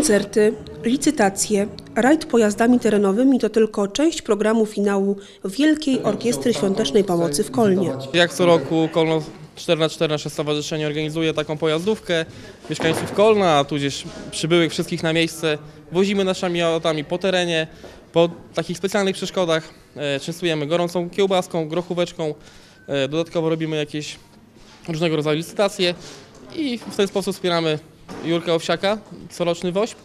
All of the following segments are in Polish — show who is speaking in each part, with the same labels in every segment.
Speaker 1: Koncerty, licytacje, rajd pojazdami terenowymi to tylko część programu finału Wielkiej Orkiestry Świątecznej Pomocy w Kolnie.
Speaker 2: Jak co roku Kolno 4 x 4 nasze stowarzyszenie organizuje taką pojazdówkę mieszkańców Kolna, tudzież przybyłych wszystkich na miejsce. Wozimy naszymi autami po terenie, po takich specjalnych przeszkodach. E, Częstujemy gorącą kiełbaską, grochóweczką. E, Dodatkowo robimy jakieś różnego rodzaju licytacje i w ten sposób wspieramy Jurka Owsiaka, coroczny WOŚP.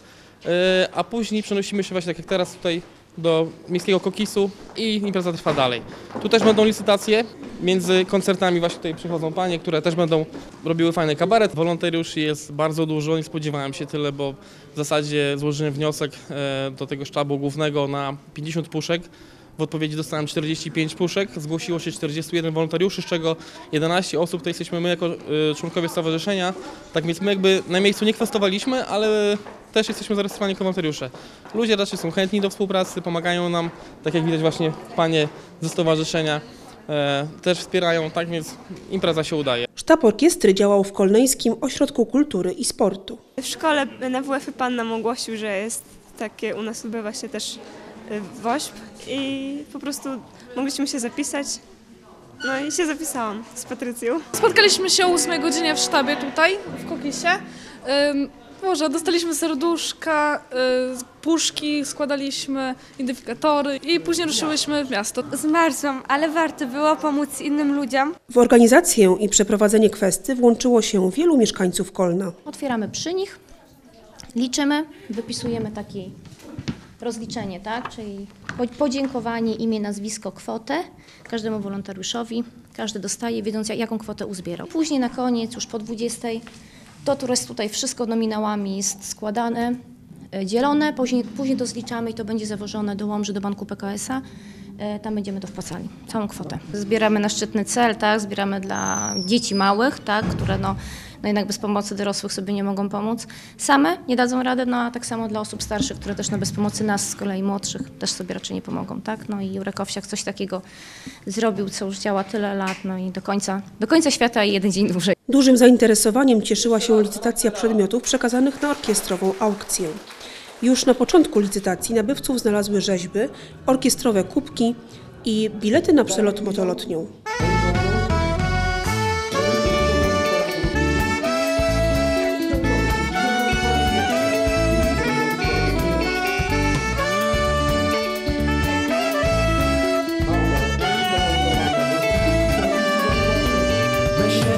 Speaker 2: E, A później przenosimy się właśnie tak jak teraz tutaj do miejskiego kokisu i impreza trwa dalej. Tu też będą licytacje. Między koncertami właśnie tutaj przychodzą panie, które też będą robiły fajny kabaret. Wolontariuszy jest bardzo dużo, nie spodziewałem się tyle, bo w zasadzie złożyłem wniosek e, do tego sztabu głównego na 50 puszek. W odpowiedzi dostałem 45 puszek, zgłosiło się 41 wolontariuszy, z czego 11 osób to jesteśmy my jako e, członkowie stowarzyszenia. Tak więc my jakby na miejscu nie kwestowaliśmy, ale też jesteśmy zarejestrowani jako wolontariusze. Ludzie raczej są chętni do współpracy, pomagają nam, tak jak widać właśnie panie ze stowarzyszenia e, też wspierają, tak więc impreza się udaje.
Speaker 1: Sztab orkiestry działał w Kolneńskim Ośrodku Kultury i Sportu.
Speaker 3: W szkole na WF pan nam ogłosił, że jest takie u nas lubię właśnie też y, WOŚP i po prostu mogliśmy się zapisać. No i się zapisałam z Patrycją.
Speaker 4: Spotkaliśmy się o 8 godzinie w sztabie tutaj, w Kokisie. Boże, dostaliśmy serduszka, y, puszki, składaliśmy identyfikatory i później ruszyłyśmy w miasto.
Speaker 5: Zmarzłam, ale warto było pomóc innym ludziom.
Speaker 1: W organizację i przeprowadzenie kwesty włączyło się wielu mieszkańców Kolna.
Speaker 6: Otwieramy przy nich, liczymy, wypisujemy takie rozliczenie, tak? Czyli po- podziękowanie, imię, nazwisko, kwotę każdemu wolontariuszowi. Każdy dostaje, wiedząc jak- jaką kwotę uzbierał. Później na koniec, już po 20, to tu jest tutaj wszystko nominałami jest składane, e, dzielone, później, później to zliczamy i to będzie zawożone do Łomży, do Banku PKS-a. E, Tam będziemy to wpłacali, całą kwotę. Zbieramy na szczytny cel, tak? Zbieramy dla dzieci małych, tak? Które no, no jednak bez pomocy dorosłych sobie nie mogą pomóc. Same nie dadzą rady, no a tak samo dla osób starszych, które też no, bez pomocy nas, z kolei młodszych, też sobie raczej nie pomogą, tak? No i Jurek Owsiak coś takiego zrobił, co już działa tyle lat, no i do końca, do końca świata i jeden dzień dłużej.
Speaker 1: Dużym zainteresowaniem cieszyła się licytacja przedmiotów przekazanych na orkiestrową aukcję. Już na początku licytacji nabywców znalazły rzeźby, orkiestrowe kubki i bilety na przelot motolotnią.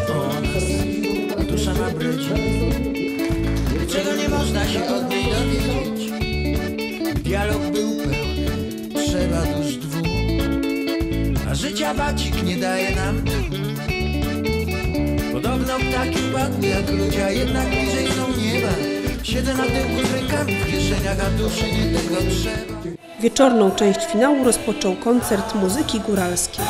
Speaker 7: O nas, dusza ma brydzi Czego nie można się od niej dowiedzieć? Dialog był pełny, trzeba dusz dwóch. A życia bacik nie daje nam. Podobno ptaki padły jak ludzie, a jednak bliżej są nieba. Siedzę na tyłku z rękami w kieszeniach, a duszy nie tego trzeba.
Speaker 1: Wieczorną część finału rozpoczął koncert muzyki góralskiej.